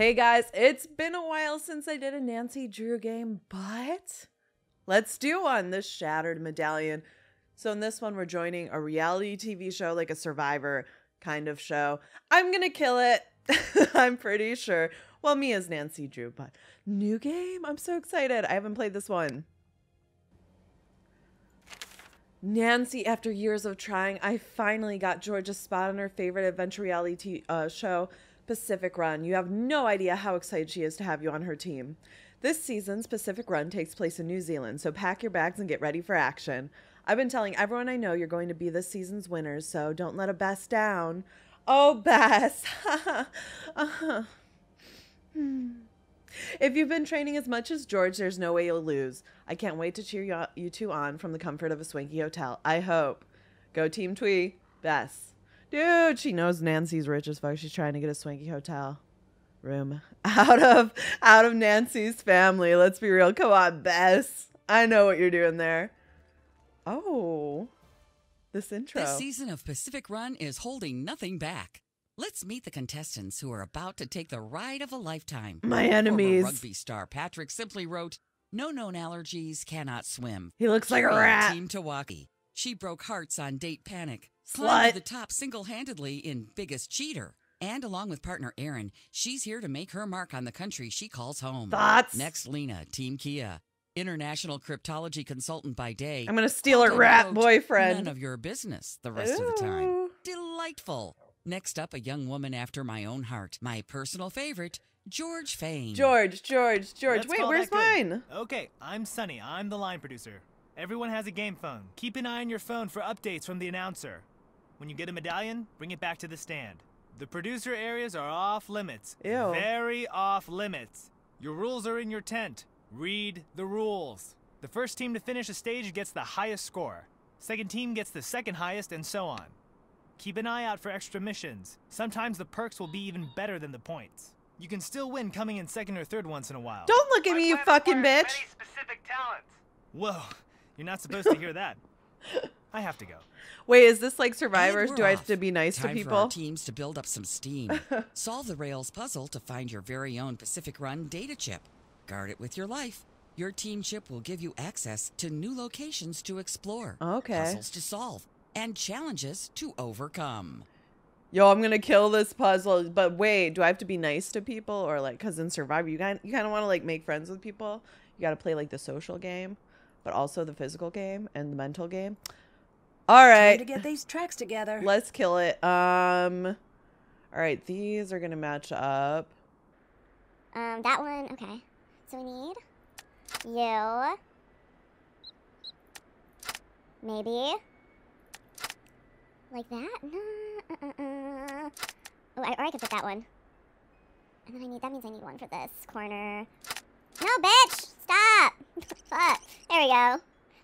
Hey guys, it's been a while since I did a Nancy Drew game, but let's do one. The Shattered Medallion. So in this one, we're joining a reality TV show, like a Survivor kind of show. I'm gonna kill it. I'm pretty sure. Well, me as Nancy Drew, but new game. I'm so excited. I haven't played this one. Nancy, after years of trying, I finally got Georgia's spot on her favorite adventure reality uh, show, Pacific Run. You have no idea how excited she is to have you on her team. This season's Pacific Run takes place in New Zealand, so pack your bags and get ready for action. I've been telling everyone I know you're going to be this season's winners, so don't let a Bess down. Oh, Bess. If you've been training as much as George, there's no way you'll lose. I can't wait to cheer you, you two on from the comfort of a swanky hotel. I hope. Go Team Tui. Bess. Dude, she knows Nancy's rich as fuck. She's trying to get a swanky hotel room out of out of Nancy's family. Let's be real. Come on, Bess. I know what you're doing there. Oh. This intro. This season of Pacific Run is holding nothing back. Let's meet the contestants who are about to take the ride of a lifetime. My enemies. Former rugby star Patrick simply wrote, "No known allergies, cannot swim." He looks like a rat. Team Tawaki. She broke hearts on Date Panic. Slut. Climbed to the top single-handedly in Biggest Cheater. And along with partner Aaron, she's here to make her mark on the country she calls home. Thoughts? Next, Lena, Team Kea. International cryptology consultant by day. I'm gonna steal her rat unquote, boyfriend. None of your business the rest of the time. Ooh. Delightful. Next up, a young woman after my own heart. My personal favorite, George Fayne. George, George, George. Let's Wait, where's mine? Okay, I'm Sunny. I'm the line producer. Everyone has a game phone. Keep an eye on your phone for updates from the announcer. When you get a medallion, bring it back to the stand. The producer areas are off limits. Ew. Very off limits. Your rules are in your tent. Read the rules. The first team to finish a stage gets the highest score. Second team gets the second highest, and so on. Keep an eye out for extra missions. Sometimes the perks will be even better than the points. You can still win coming in second or third once in a while. Don't look at me, you fucking bitch. specific talents. Whoa, you're not supposed to hear that. I have to go. Wait, is this like And Survivors? we're Do I have to be nice Time to For our people? teams to build up some steam. Solve the Rails puzzle to find your very own Pacific Run data chip. Guard it with your life. Your team chip will give you access to new locations to explore, Okay. puzzles to solve, and challenges to overcome. Yo, I'm gonna kill this puzzle. But wait, do I have to be nice to people or like? Cause in Survivor, you kind you kind of want to like make friends with people. You got to play like the social game, but also the physical game and the mental game. All Time right, to get these tracks together. let's kill it. Um, all right, these are gonna match up. Um, that one, okay. So we need you. Maybe. Like that? No. Uh, uh, uh. Oh, I, or I could put that one. And then I need, that means I need one for this corner. No, bitch! Stop! Fuck. There we go. I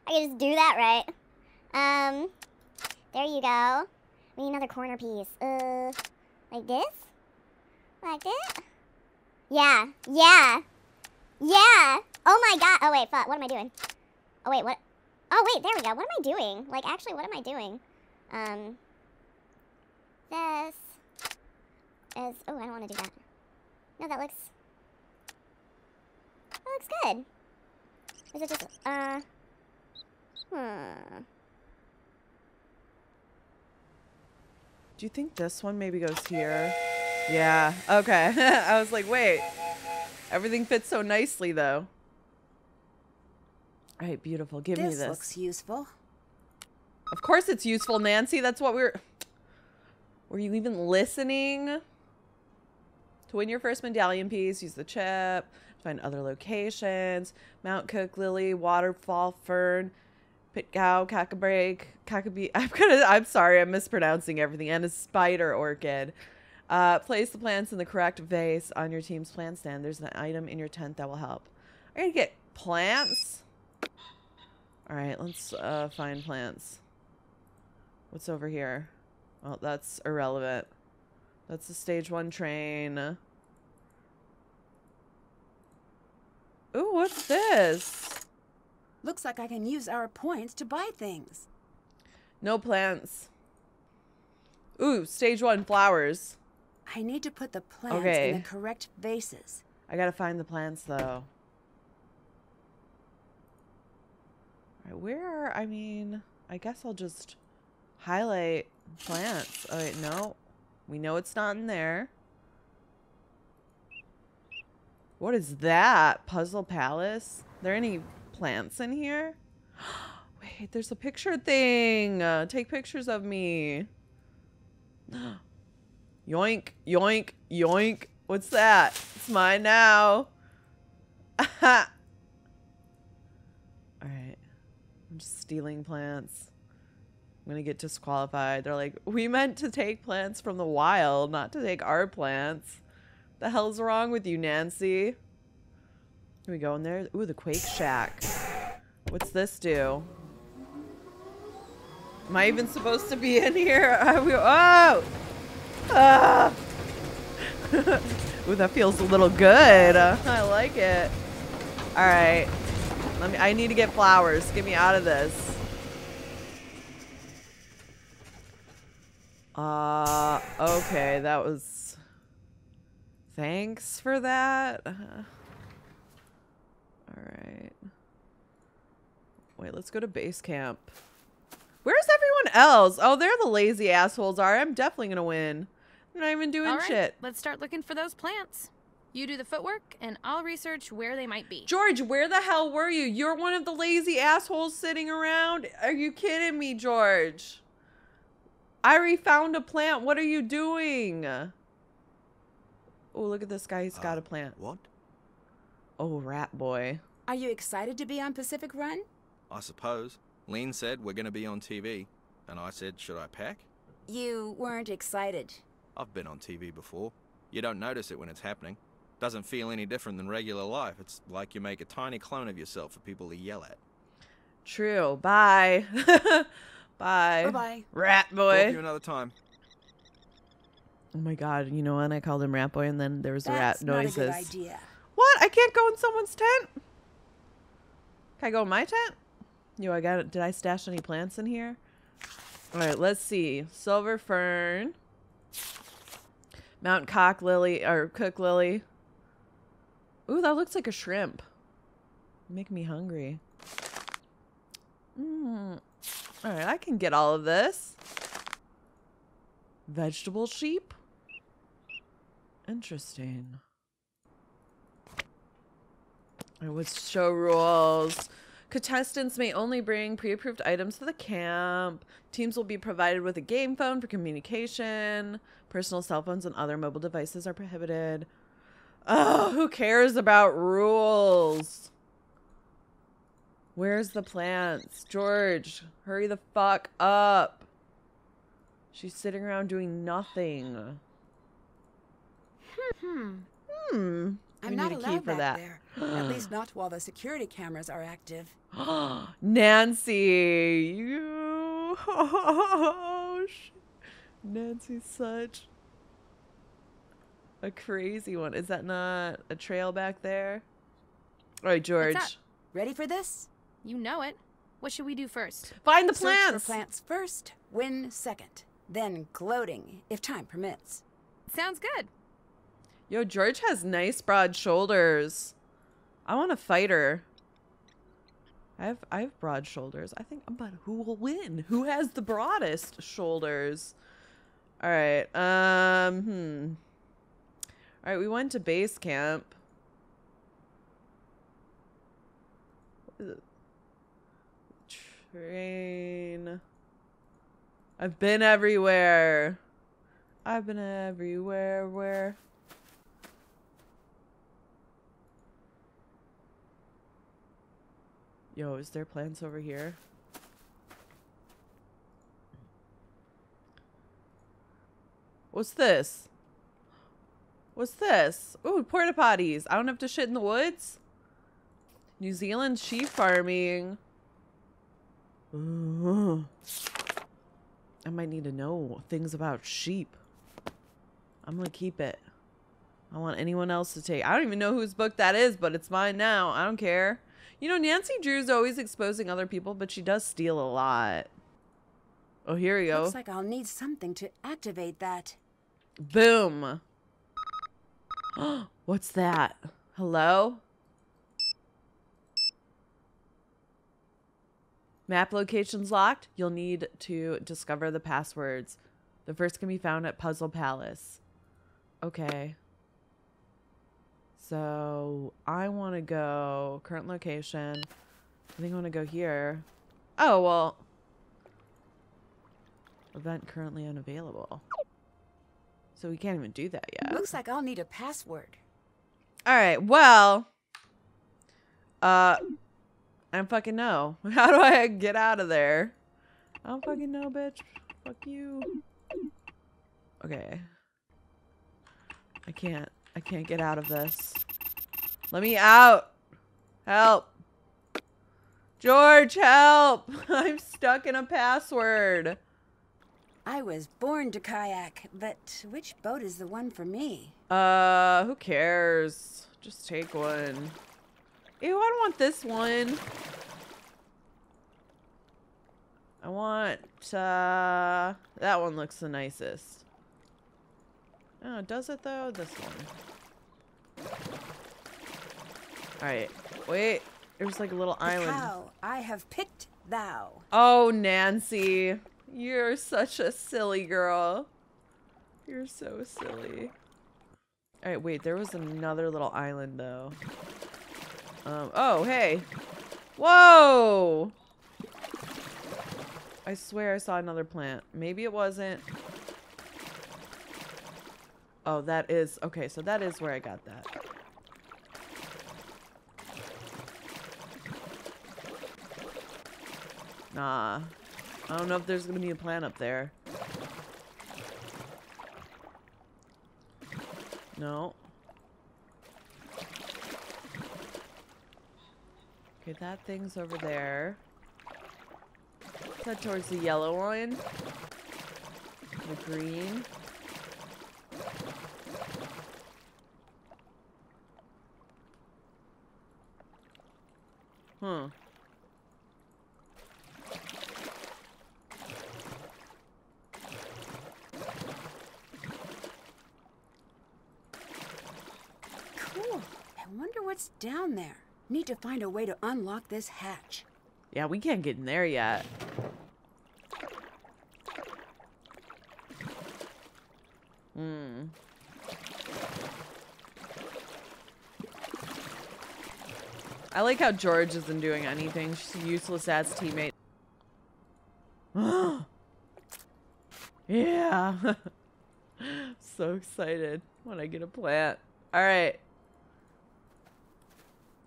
can just do that right. Um, there you go. We need another corner piece. Uh, like this? Like this? Yeah, yeah, yeah. Oh my god. Oh wait, fuck. What am I doing? Oh wait, what? Oh wait, there we go. What am I doing? Like, actually, what am I doing? Um, this is. Oh, I don't want to do that. No, that looks. That looks good. Is it just uh? Hmm. Do you think this one maybe goes here? Yeah. Okay. I was like, wait. Everything fits so nicely though. All right, beautiful. Give me this this. looks useful. Of course it's useful, Nancy. That's what we're Were you even listening? To win your first medallion piece, use the chip. Find other locations. Mount Cook, Lily, Waterfall, Fern, Pitgau, Kakabeak, Kakabi. I'm gonna I'm sorry, I'm mispronouncing everything. And a spider orchid. Uh, place the plants in the correct vase on your team's plant stand. There's an item in your tent that will help. You gonna get plants? Alright, let's uh, find plants. What's over here? Well, that's irrelevant. That's the stage one train. Ooh, what's this? Looks like I can use our points to buy things. No plants. Ooh, stage one flowers. I need to put the plants Okay. in the correct vases. I gotta find the plants though. Alright, where are, I mean, I guess I'll just highlight plants. Oh wait, no. We know it's not in there. What is that? Puzzle Palace? Are there any plants in here? Wait, there's a picture thing. Uh, take pictures of me. yoink, yoink, yoink. What's that? It's mine now. Alright. I'm just stealing plants. I'm gonna get disqualified. They're like, we meant to take plants from the wild, not to take our plants. The hell's wrong with you, Nancy? We go in there? Ooh, the Quake Shack. What's this do? Am I even supposed to be in here? Oh! Ah! Ooh, that feels a little good. I like it. All right. Let me. I need to get flowers. Get me out of this. Uh. Okay. That was. Thanks for that. Uh, all right. Wait. Let's go to base camp. Where's everyone else? Oh, they're the lazy assholes. Are I'm definitely gonna win. They're not even doing All right, shit. let's start looking for those plants. You do the footwork, and I'll research where they might be. George, where the hell were you? You're one of the lazy assholes sitting around. Are you kidding me, George? I already found a plant. What are you doing? Oh, look at this guy. He's got Uh, a plant. What? Oh, rat boy. Are you excited to be on Pacific Run? I suppose. Lean said we're gonna be on TV, and I said, should I pack? You weren't excited. I've been on TV before. You don't notice it when it's happening. Doesn't feel any different than regular life. It's like you make a tiny clone of yourself for people to yell at. True. Bye. Bye. Bye-bye. Rat boy. Talk to boy. you another time. Oh my god. You know when I called him rat boy and then there was That's rat not noises. a good idea. What? I can't go in someone's tent? Can I go in my tent? Yo, I got it. Did I stash any plants in here? All right, let's see. Silver fern. Mount cock lily or cook lily. Ooh, that looks like a shrimp. Make me hungry. Mm. All right, I can get all of this. Vegetable sheep. Interesting. What's show rules? Contestants may only bring pre-approved items to the camp. Teams will be provided with a game phone for communication. Personal cell phones and other mobile devices are prohibited. Oh, who cares about rules? Where's the plants? George, hurry the fuck up. She's sitting around doing nothing. Hmm. Hmm. I'm we not need a key allowed for back that. there. At least not while the security cameras are active. Nancy, you. Oh, Nancy's such a crazy one. Is that not a trail back there? All right, George. Ready for this? You know it. What should we do first? Find the Search plants. for plants first, win second. Then gloating, if time permits. Sounds good. Yo, George has nice broad shoulders. I want to fight her. I have I have broad shoulders. I think but who will win? Who has the broadest shoulders? All right. Um hmm. All right, we went to base camp. Train. I've been everywhere. I've been everywhere. Where? Yo, is there plants over here? What's this? What's this? Ooh, porta potties. I don't have to shit in the woods. New Zealand sheep farming. Ooh. I might need to know things about sheep. I'm gonna keep it. I want anyone else to take. I don't even know whose book that is, but it's mine now. I don't care. You know, Nancy Drew's always exposing other people, but she does steal a lot. Oh, here we go. Looks like I'll need something to activate that. Boom. What's that? Hello? Map locations locked. You'll need to discover the passwords. The first can be found at Puzzle Palace. Okay. So I want to go current location. I think I want to go here. Oh, well. Event currently unavailable. So we can't even do that yet. Looks like I'll need a password. All right. Well, uh, I don't fucking know. How do I get out of there? I don't fucking know, bitch. Fuck you. Okay. I can't. I can't get out of this. Let me out. Help. George, help. I'm stuck in a password. I was born to kayak, but which boat is the one for me? Uh, who cares? Just take one. Ew, I don't want this one. I want, uh, that one looks the nicest. Oh, does it though? This one. Alright, wait. There's like a little island. How I have picked thou. Oh, Nancy. You're such a silly girl. You're so silly. Alright, wait. There was another little island, though. Um, oh, hey. Whoa! I swear I saw another plant. Maybe it wasn't. Oh, that is... Okay, so that is where I got that. Nah. I don't know if there's gonna be a plan up there. No. Okay, that thing's over there. Is that towards the yellow one? The green? Huh. Cool. I wonder what's down there. Need to find a way to unlock this hatch. Yeah, we can't get in there yet. I like how George isn't doing anything. She's a useless ass teammate. yeah. so excited when I get a plant. All right.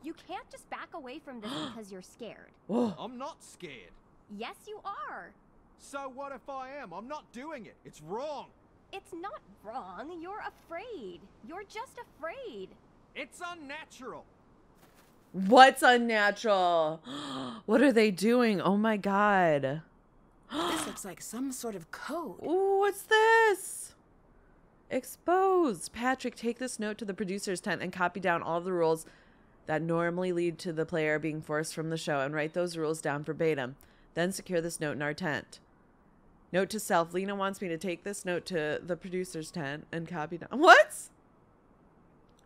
You can't just back away from this because you're scared. Whoa. Oh. I'm not scared. Yes, you are. So what if I am? I'm not doing it. It's wrong. It's not wrong. You're afraid. You're just afraid. It's unnatural. What's unnatural? what are they doing? Oh my god. this looks like some sort of code. Ooh, what's this? Exposed. Patrick, take this note to the producer's tent and copy down all the rules that normally lead to the player being forced from the show and write those rules down verbatim. Then secure this note in our tent. Note to self, Lena wants me to take this note to the producer's tent and copy down. What?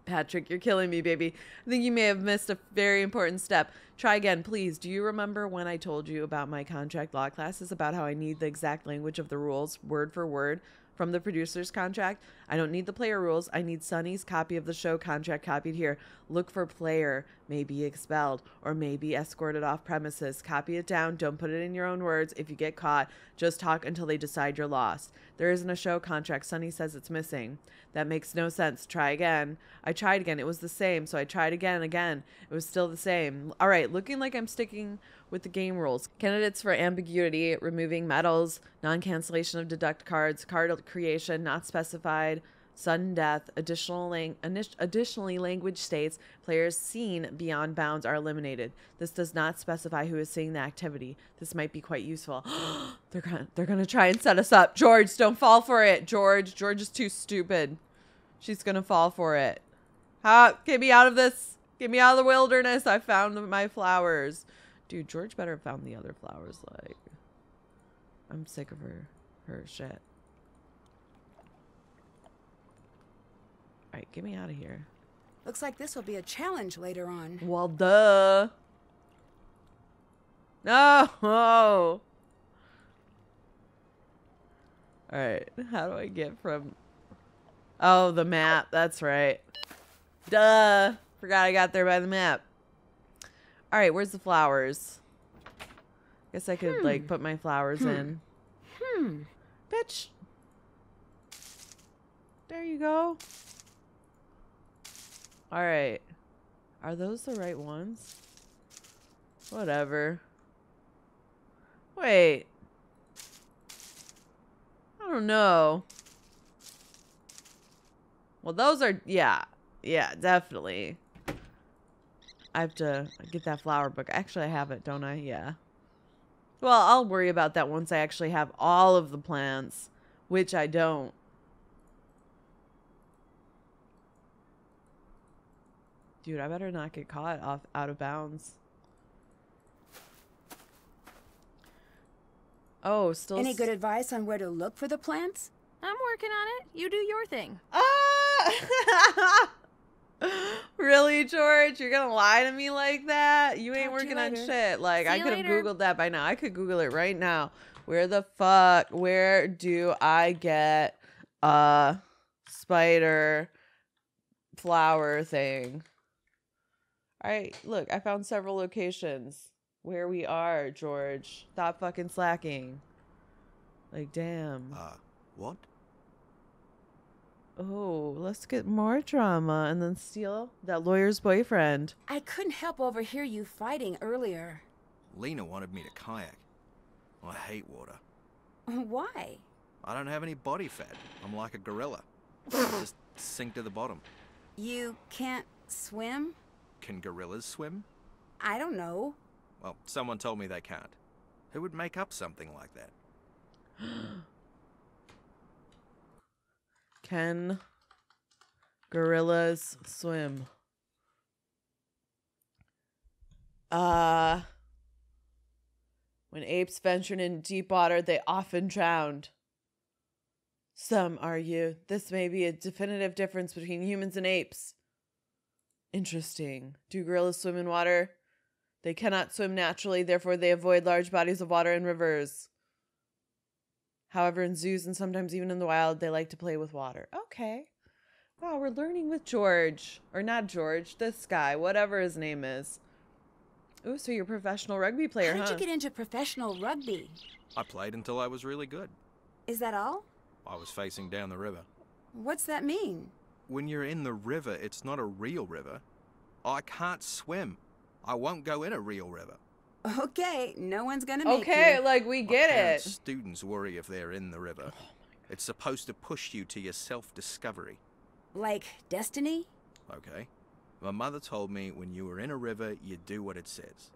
Patrick, you're killing me, baby. I think you may have missed a very important step. Try again, please. Do you remember when I told you about my contract law classes about how I need the exact language of the rules, word for word, from the producer's contract? I don't need the player rules. I need Sunny's copy of the show contract copied here. Look for player, may be expelled, or may be escorted off premises. Copy it down. Don't put it in your own words. If you get caught, just talk until they decide you're lost. There isn't a show contract. Sunny says it's missing. That makes no sense. Try again. I tried again. It was the same. So I tried again and again. It was still the same. All right, looking like I'm sticking with the game rules. Candidates for ambiguity, removing medals, non-cancellation of deduct cards, card creation not specified, sudden death. Additional lang- additionally, language states players seen beyond bounds are eliminated. This does not specify who is seeing the activity. This might be quite useful. they're gonna they're gonna try and set us up. George, don't fall for it. George, George is too stupid. She's gonna fall for it. Get me out of this. Get me out of the wilderness. I found my flowers. Dude, George better have found the other flowers. Like, I'm sick of her, her shit. Right, get me out of here. Looks like this will be a challenge later on. Well, duh. No. All right. How do I get from? Oh, the map. That's right. Duh. Forgot I got there by the map. All right. Where's the flowers? Guess I could like put my flowers in. Hmm. Bitch. There you go. All right. Are those the right ones? Whatever. Wait. I don't know. Well, those are, yeah. Yeah, definitely. I have to get that flower book. Actually, I have it, don't I? Yeah. Well, I'll worry about that once I actually have all of the plants, which I don't. Dude, I better not get caught off out of bounds. Oh, still Any good advice on where to look for the plants? I'm working on it. You do your thing. Ah! really, George? You're gonna lie to me like that? You ain't Talk to you working on shit. Like See I could have googled that by now. I could Google it right now. Where the fuck? Where do I get a spider flower thing? All right, look, I found several locations where we are, George. Stop fucking slacking. Like, damn. Uh, what? Oh, let's get more drama and then steal that lawyer's boyfriend. I couldn't help overhear you fighting earlier. Lena wanted me to kayak. I hate water. Why? I don't have any body fat. I'm like a gorilla. I just sink to the bottom. You can't swim? Can gorillas swim? I don't know. Well, someone told me they can't. Who would make up something like that? Can gorillas swim? Uh, when apes ventured in deep water, they often drowned. Some argue this may be a definitive difference between humans and apes. Interesting. Do gorillas swim in water? They cannot swim naturally, therefore, they avoid large bodies of water and rivers. However, in zoos and sometimes even in the wild, they like to play with water. Okay. Wow, we're learning with George. Or not George, this guy, whatever his name is. Ooh, so you're a professional rugby player, How did huh? you get into professional rugby? I played until I was really good. Is that all? I was facing down the river. What's that mean? When you're in the river, it's not a real river. I can't swim. I won't go in a real river. Okay, no one's gonna make it. okay, you. like we My get parents' it. Students worry if they're in the river. Oh it's supposed to push you to your self-discovery. Like destiny? Okay. My mother told me when you were in a river, you do what it says.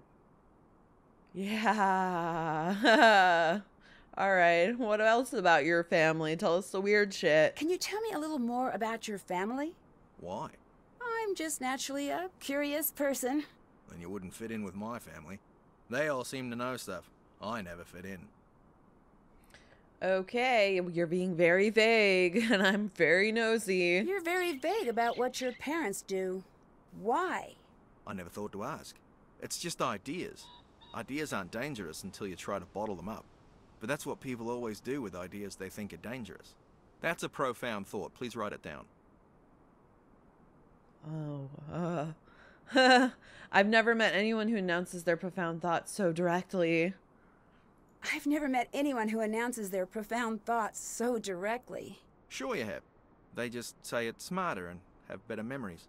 Yeah. All right. What else about your family? Tell us the weird shit. Can you tell me a little more about your family? Why? I'm just naturally a curious person. Then you wouldn't fit in with my family. They all seem to know stuff. I never fit in. Okay, you're being very vague, and I'm very nosy. You're very vague about what your parents do. Why? I never thought to ask. It's just ideas. Ideas aren't dangerous until you try to bottle them up. But that's what people always do with ideas they think are dangerous. That's a profound thought. Please write it down. Oh, uh. I've never met anyone who announces their profound thoughts so directly. I've never met anyone who announces their profound thoughts so directly. Sure you have. They just say it smarter and have better memories.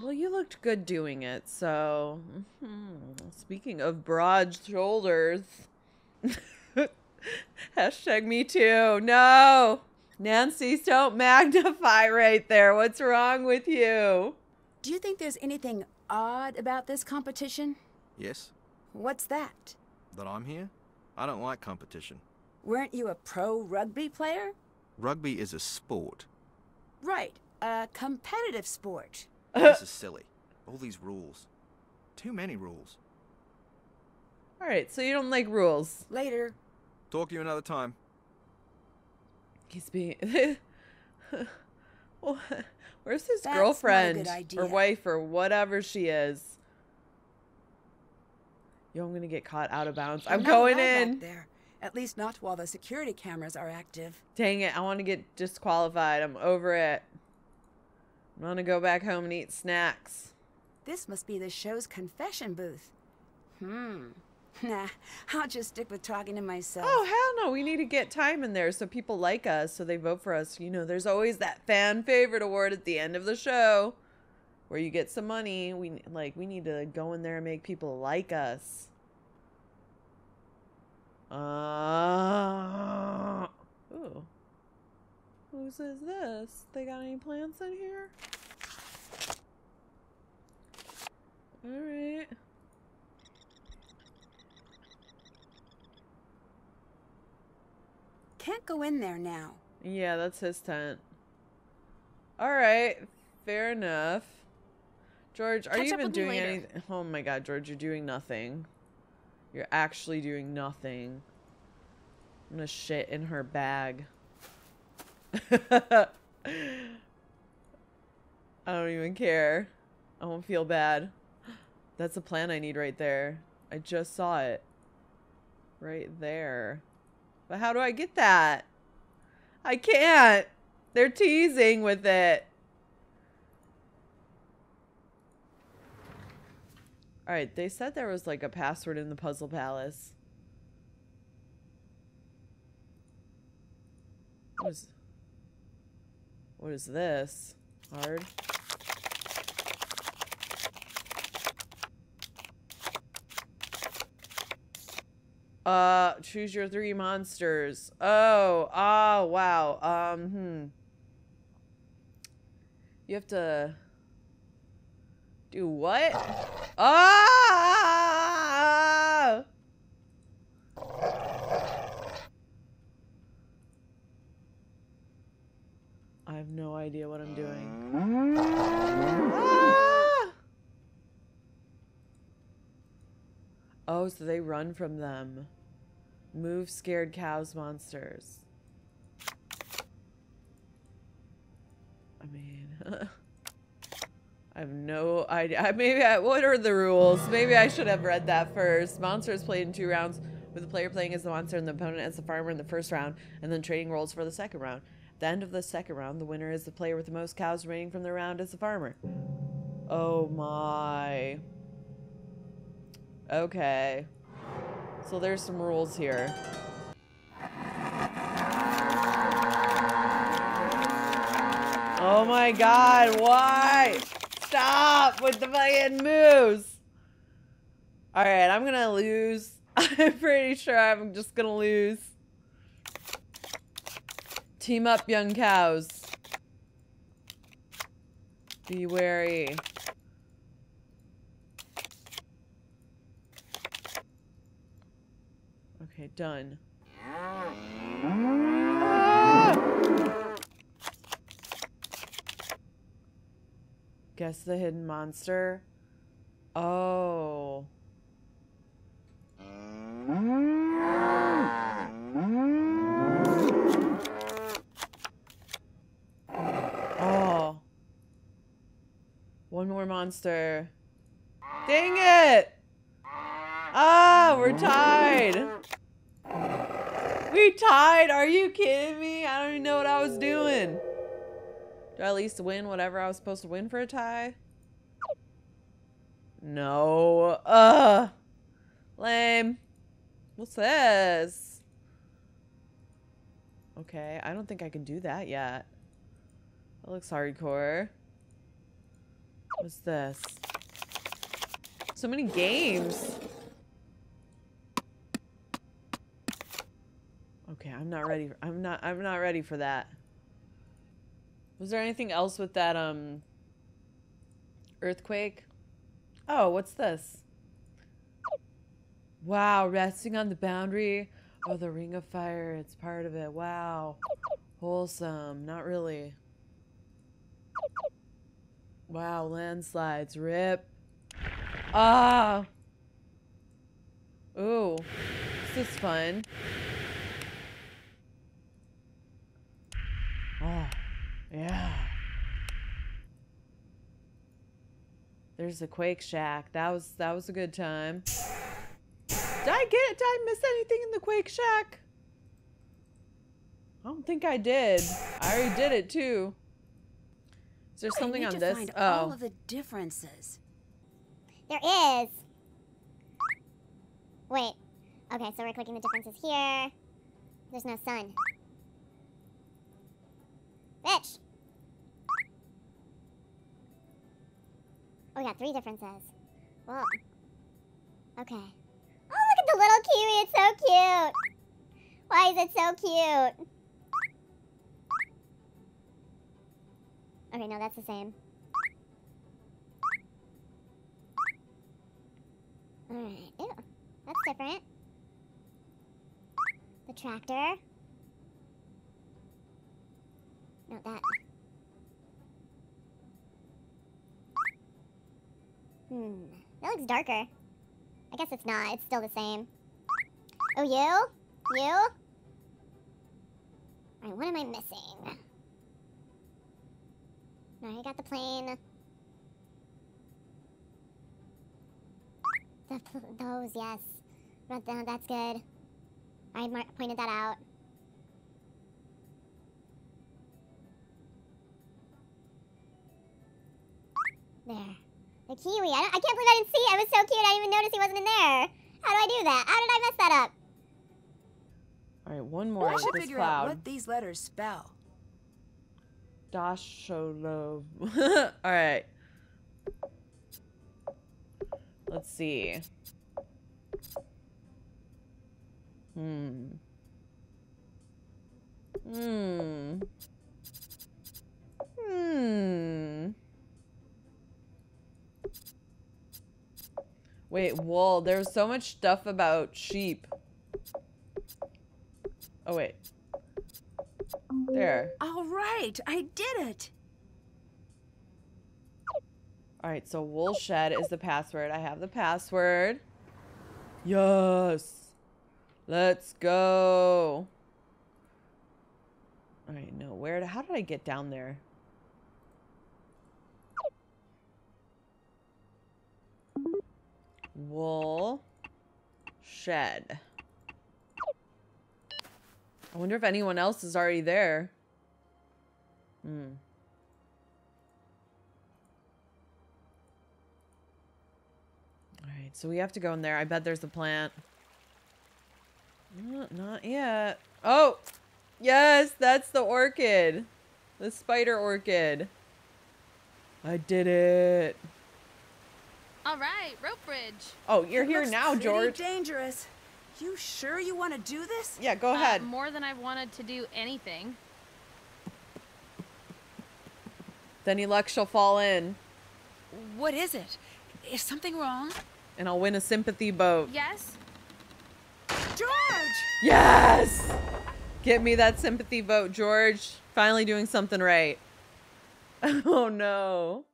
Well, you looked good doing it, so. mhm. Speaking of broad shoulders. Hashtag me too. No! Nancy's don't magnify right there. What's wrong with you? Do you think there's anything odd about this competition? Yes? What's that? That I'm here? I don't like competition. Weren't you a pro rugby player? Rugby is a sport. Right, a competitive sport. this is silly. All these rules. Too many rules. All right, so you don't like rules. Later. Talk to you another time. He's being. Where's his That's girlfriend good or wife or whatever she is? Yo, I'm gonna get caught out of bounds. You're I'm going in. there. At least not while the security cameras are active. Dang it, I want to get disqualified. I'm over it. I'm gonna go back home and eat snacks. This must be the show's confession booth. Hmm. Nah, I'll just stick with talking to myself. Oh, hell no. We need to get time in there so people like us, so they vote for us. You know, there's always that fan favorite award at the end of the show where you get some money. We like we need to go in there and make people like us. Uh, ooh. Is this? They got any plants in here? All right. Can't go in there now. Yeah, that's his tent. All right, fair enough. George, are Catch you even doing anything? Oh my god, George, you're doing nothing. You're actually doing nothing. I'm gonna shit in her bag. I don't even care. I won't feel bad. That's a plan I need right there. I just saw it. Right there. But how do I get that? I can't. They're teasing with it. All right, they said there was like a password in the puzzle palace. What is What is this? Hard. Uh, choose your three monsters. Oh, oh, wow. Um, hmm. You have to do what? Ah! I have no idea what I'm doing. Ah! Oh, so they run from them. Move scared cows monsters. I mean, I have no idea. Maybe I, what are the rules? Maybe I should have read that first. Monsters played in two rounds, with the player playing as the monster and the opponent as the farmer in the first round, and then trading roles for the second round. At the end of the second round, the winner is the player with the most cows remaining from the round as the farmer. Oh my. Okay. So there's some rules here. Oh my god, why? Stop with the fucking moves. Alright, I'm gonna lose. I'm pretty sure I'm just gonna lose. Team up, young cows. Be wary. Okay, done. Guess the hidden monster. Oh. Oh. One more monster. Dang it! Ah, we're tied. We tied. Are you kidding me? I don't even know what I was doing. Do I at least win whatever I was supposed to win for a tie? No. Ugh. Lame. What's this? Okay, I don't think I can do that yet. That looks hardcore. What's this? So many games. Okay, I'm not ready. I'm not I'm not ready for that. Was there anything else with that um earthquake? Oh, what's this? Wow, resting on the boundary of the ring of fire. It's part of it. Wow. Wholesome. Not really. Wow, landslides. Rip. Ah. Ooh. This is fun. Yeah. There's the Quake Shack. That was that was a good time. Did I get it? Did I miss anything in the Quake Shack? I don't think I did. I already did it too. Is there something I need on to this? Find oh. all of the differences. There is. Wait. Okay, so we're clicking the differences here. There's no sun. Bitch! Oh, we got three differences. Well, Okay. Oh, look at the little kiwi. It's so cute. Why is it so cute? Okay, no, that's the same. Alright. Ew. That's different. The tractor. No, that. Hmm. That looks darker. I guess it's not. It's still the same. Oh, you? You? Alright, what am I missing? No, I got the plane. The pl- those, yes. That's good. I pointed that out. There. The kiwi. I, I can't believe I didn't see it. It was so cute. I didn't even notice he wasn't in there. How do I do that? How did I mess that up? All right, one more I should this figure out what these letters spell. Dasholov. All right. Let's see. Hmm. Hmm. Hmm. Wait, wool. There's so much stuff about sheep. Oh, wait. There. All right, I did it. All right, so wool shed is the password. I have the password. Yes. Let's go. All right, no, where, how did I get down there? Wool shed. I wonder if anyone else is already there. Hmm. All right, so we have to go in there. I bet there's a plant. Uh, not yet. Oh, yes, that's the orchid. The spider orchid. I did it. All right, rope bridge. Oh, you're It here looks now, pretty George. dangerous. You sure you want to do this? Yeah, go Uh, ahead. more than I've wanted to do anything. Then luck she'll fall in, What is it? Is something wrong? and I'll win a sympathy boat. Yes? George! Yes! Get me that sympathy vote, George. Finally doing something right. Oh no.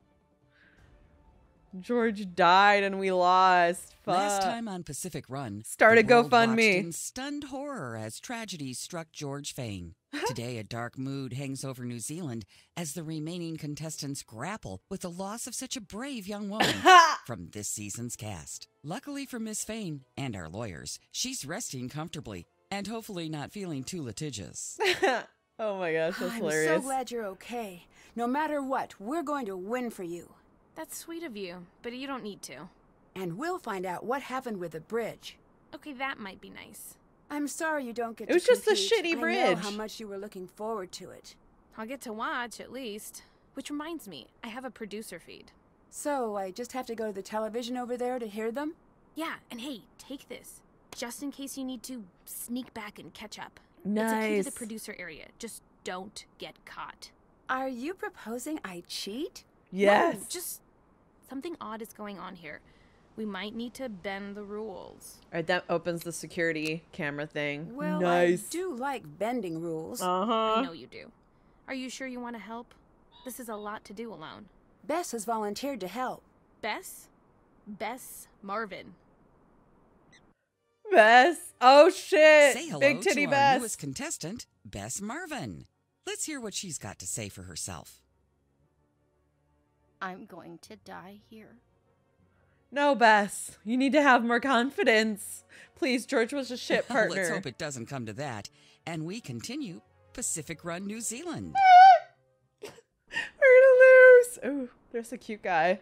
George died and we lost. Fuck. Last time on Pacific Run, Start the a world watched GoFundMe. in stunned horror as tragedy struck George Fayne. Today, a dark mood hangs over New Zealand as the remaining contestants grapple with the loss of such a brave young woman from this season's cast. Luckily for Miss Fayne and our lawyers, she's resting comfortably and hopefully not feeling too litigious. oh my gosh, that's I'm hilarious. so glad you're okay. No matter what, we're going to win for you. That's sweet of you, but you don't need to. And we'll find out what happened with the bridge. Okay, that might be nice. I'm sorry you don't get It to was just a compete. shitty I know bridge. how much you were looking forward to it. I'll get to watch at least. Which reminds me, I have a producer feed. So, I just have to go to the television over there to hear them? Yeah, and hey, take this. Just in case you need to sneak back and catch up. Nice. It's a key to the producer area. Just don't get caught. Are you proposing I cheat? yes. No, just something odd is going on here. We might need to bend the rules. All right, that opens the security camera thing. Well, nice. I do like bending rules. Uh huh. I know you do. Are you sure you want to help? This is a lot to do alone. Bess has volunteered to help. Bess? Bess Marvin. Bess. Oh shit. Say hello Big titty to our Bess. newest contestant, Bess Marvin. Let's hear what she's got to say for herself. I'm going to die here. No, Bess. You need to have more confidence. Please, George was a shit partner. Let's hope it doesn't come to that. And we continue Pacific Run New Zealand. We're gonna lose. Oh, there's a cute guy.